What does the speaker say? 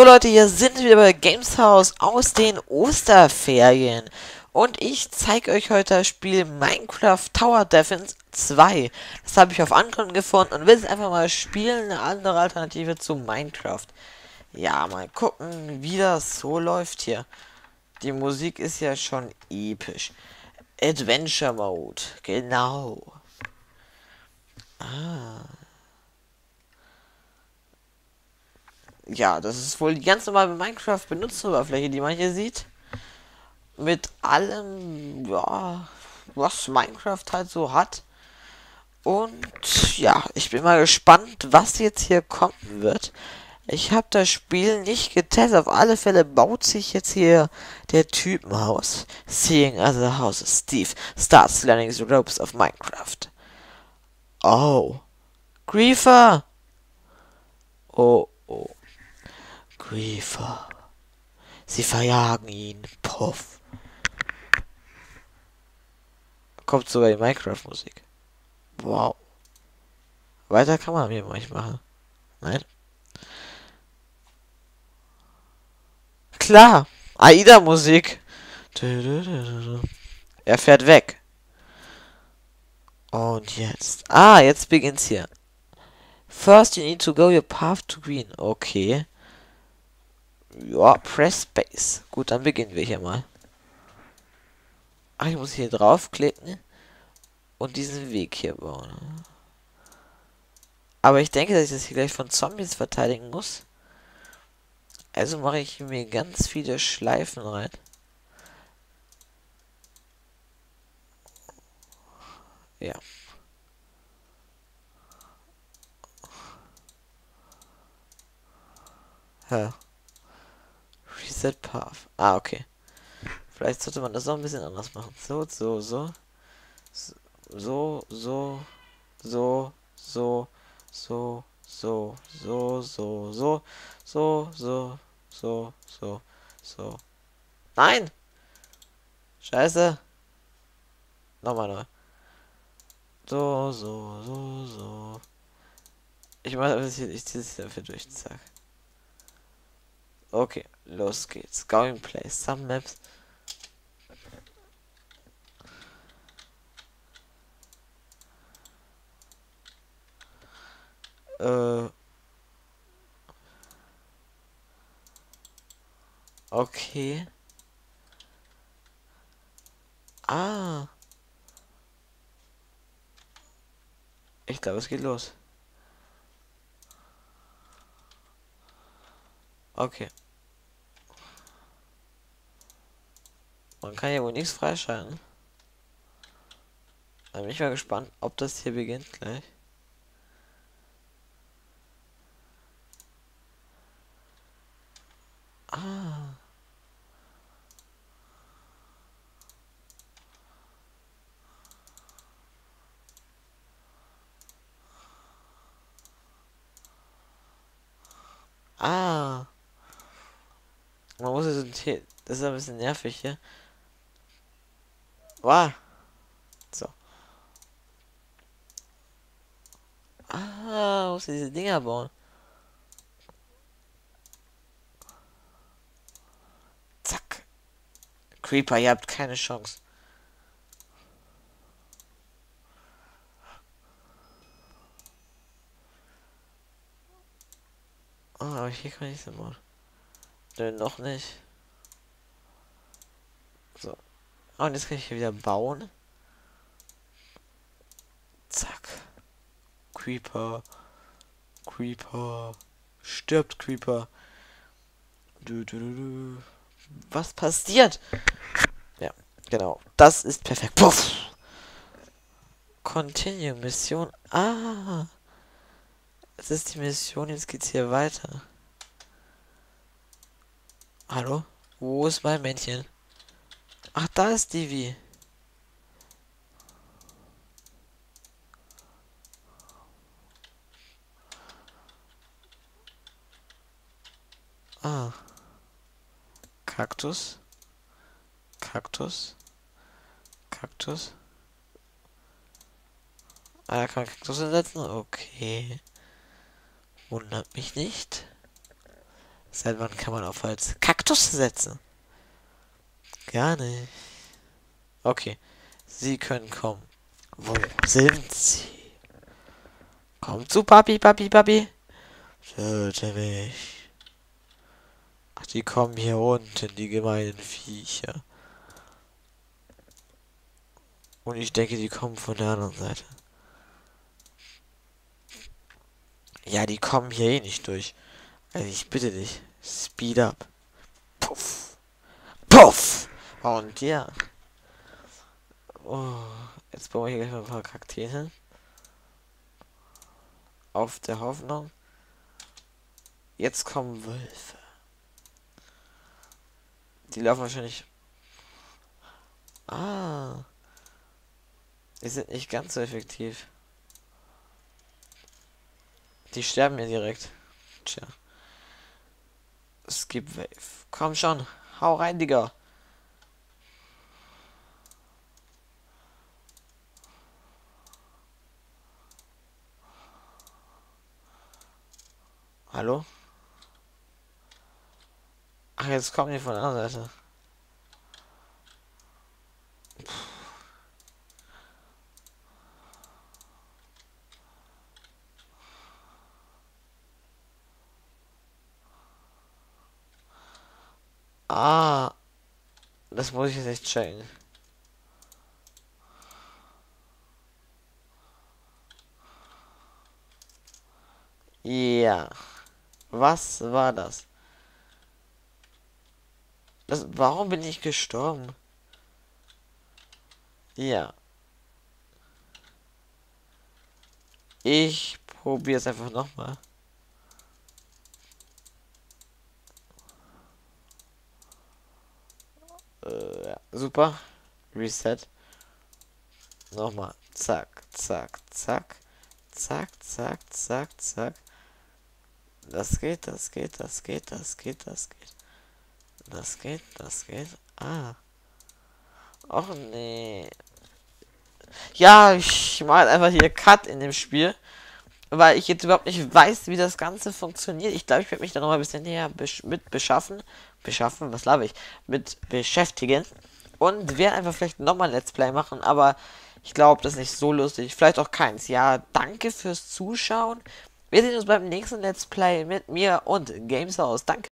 So Leute, hier sind wir bei Games House aus den Osterferien. Und ich zeige euch heute das Spiel Minecraft Tower Defense 2. Das habe ich auf Ankon gefunden und will es einfach mal spielen. Eine andere Alternative zu Minecraft. Ja, mal gucken, wie das so läuft hier. Die Musik ist ja schon episch. Adventure Mode, genau. Ah. Ja, das ist wohl die ganz normale Minecraft Benutzeroberfläche, die man hier sieht. Mit allem, ja, was Minecraft halt so hat. Und ja, ich bin mal gespannt, was jetzt hier kommen wird. Ich habe das Spiel nicht getestet. Auf alle Fälle baut sich jetzt hier der Typenhaus. Seeing as a house, Steve starts learning the ropes of Minecraft. Oh. Griefer! Oh, Griefer. Sie verjagen ihn. Puff. Kommt sogar die Minecraft-Musik. Wow. Weiter kann man mir nicht machen. Nein. Klar. Aida-Musik. Er fährt weg. Und jetzt. Ah, jetzt beginnt's hier. First you need to go your path to green. Okay. Ja, Press Space. Gut, dann beginnen wir hier mal. Ach, ich muss hier draufklicken und diesen Weg hier bauen. Aber ich denke, dass ich das hier gleich von Zombies verteidigen muss. Also mache ich mir ganz viele Schleifen rein. Ja. Ja. Reset Path. Ah, okay. Vielleicht sollte man das noch ein bisschen anders machen. So, so, so. So, so, so, so, so, so, so, so, so, so, so, so, so, so. Nein! Scheiße! Nochmal neu. So, so, so, so. Ich mache ich ziehe es dafür durch, zack. Okay, los geht's. Going place. Some maps. Äh. Okay. Ah. Ich glaube, es geht los. Okay. Man kann ja wohl nichts freischalten. Da bin ich mal gespannt, ob das hier beginnt gleich. Ah. Ah. Man muss es das ist ein bisschen nervig hier. Wow. So. Ah, muss diese Dinger bauen. Zack. Creeper, ihr habt keine Chance. Oh, aber hier kann ich es mal. Nö, noch nicht. So. Und jetzt kann ich hier wieder bauen. Zack. Creeper. Creeper. Stirbt Creeper. Du, du, du, du. Was passiert? Ja, genau. Das ist perfekt. Puff. Continue Mission. Ah. Es ist die Mission, jetzt geht's hier weiter. Hallo? Wo ist mein Männchen? Ach, da ist Divi. Ah. Kaktus. Kaktus. Kaktus. Ah, kann man Kaktus ersetzen? Okay. Wundert mich nicht. Seit wann kann man auf Holz Kaktus setzen? Gar nicht. Okay. Sie können kommen. Wo sind sie? Komm zu Papi, Papi, Papi. Töte mich. Ach, die kommen hier unten, die gemeinen Viecher. Und ich denke, die kommen von der anderen Seite. Ja, die kommen hier eh nicht durch. Also ich bitte dich. Speed up. Puff. Und ja. Oh, jetzt bauen wir gleich mal ein paar Kakteen Auf der Hoffnung. Jetzt kommen Wölfe. Die laufen wahrscheinlich. Ah. Die sind nicht ganz so effektiv. Die sterben ja direkt. Tja. Skip Wave. Komm schon. Hau rein, Digga. Hallo? Ach, jetzt kommen die von der anderen Seite. Ah. Das muss ich jetzt echt checken. Ja. Was war das? das? Warum bin ich gestorben? Ja. Ich probiere es einfach nochmal. Äh. Super. Reset. Nochmal. Zack, zack, zack. Zack, zack, zack, zack. Das geht, das geht, das geht, das geht, das geht. Das geht, das geht. Ah. Och nee. Ja, ich mache einfach hier Cut in dem Spiel weil ich jetzt überhaupt nicht weiß, wie das Ganze funktioniert. Ich glaube, ich werde mich da noch mal ein bisschen näher besch mit beschaffen. Beschaffen, was glaube ich? Mit beschäftigen. Und werde einfach vielleicht nochmal Let's Play machen, aber ich glaube, das ist nicht so lustig. Vielleicht auch keins. Ja, danke fürs Zuschauen. Wir sehen uns beim nächsten Let's Play mit mir und Games House. Danke.